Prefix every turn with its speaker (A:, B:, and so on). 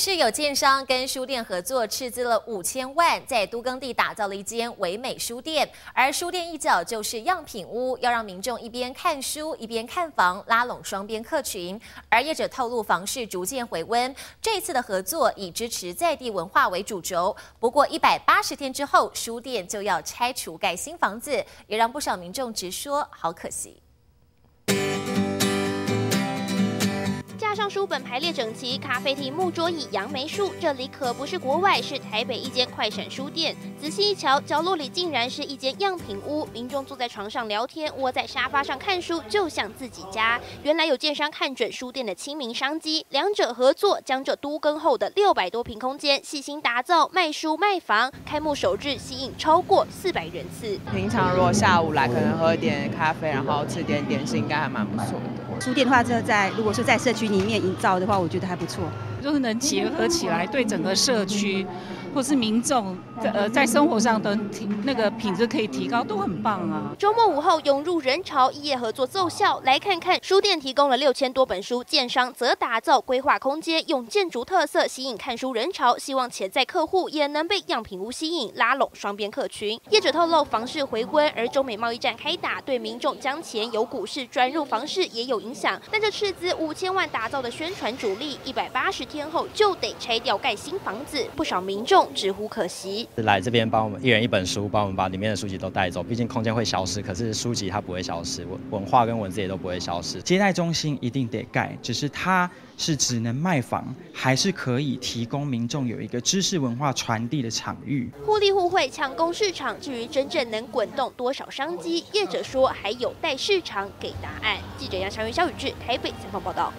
A: 是有建商跟书店合作，斥资了五千万，在都更地打造了一间唯美书店。而书店一角就是样品屋，要让民众一边看书一边看房，拉拢双边客群。而业者透露，房市逐渐回温，这次的合作以支持在地文化为主轴。不过一百八十天之后，书店就要拆除盖新房子，也让不少民众直说好可惜。
B: 书本排列整齐，咖啡厅木桌椅杨梅树，这里可不是国外，是台北一间快闪书店。仔细一瞧，角落里竟然是一间样品屋，民众坐在床上聊天，窝在沙发上看书，就像自己家。原来有建商看准书店的亲民商机，两者合作，将这都更后的六百多平空间细心打造，卖书卖房。开幕首日吸引超过四百人次。
C: 平常如果下午来，可能喝点咖啡，然后吃点点心，应该还蛮不错的。
D: 书店的话，这在如果是在社区。里面营造的话，我觉得还不错，
E: 就是能结合起来，对整个社区。或是民众呃在生活上的提那个品质可以提高，都很棒啊。
B: 周末午后涌入人潮，异业合作奏效。来看看书店提供了六千多本书，建商则打造规划空间，用建筑特色吸引看书人潮，希望潜在客户也能被样品屋吸引，拉拢双边客群。业者透露，房市回归，而中美贸易战开打，对民众将钱由股市转入房市也有影响。但这斥资五千万打造的宣传主力，一百八十天后就得拆掉盖新房子，不少民众。直呼可惜，
F: 来这边帮我们一人一本书，帮我们把里面的书籍都带走。毕竟空间会消失，可是书籍它不会消失，文文化跟文字也都不会消失。接待中心一定得盖，只是它是只能卖房，还是可以提供民众有一个知识文化传递的场域？
B: 互利互惠，抢攻市场。至于真正能滚动多少商机，业者说还有待市场给答案。记者杨祥云、肖宇志台北采访报道。